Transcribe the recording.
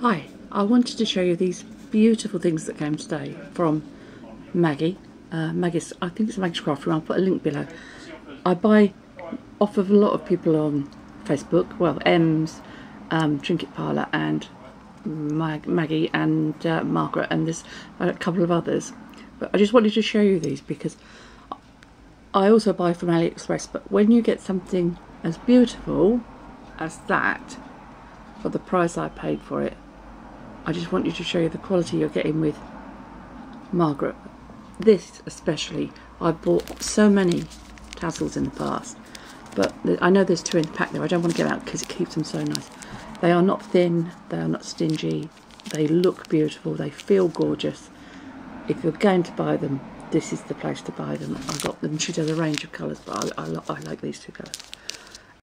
Hi, I wanted to show you these beautiful things that came today from Maggie. Uh, Maggie's, I think it's Maggie's Craft Room. I'll put a link below. I buy off of a lot of people on Facebook. Well, Ems, um, Trinket Parlour, and Mag Maggie and uh, Margaret, and there's a couple of others. But I just wanted to show you these because I also buy from AliExpress. But when you get something as beautiful as that for the price I paid for it, I just want you to show you the quality you're getting with Margaret. This especially, I've bought so many tassels in the past, but I know there's two in the pack there. I don't want to get out because it keeps them so nice. They are not thin, they are not stingy, they look beautiful, they feel gorgeous. If you're going to buy them, this is the place to buy them. I got them, she does a range of colours, but I, I, I like these two colours.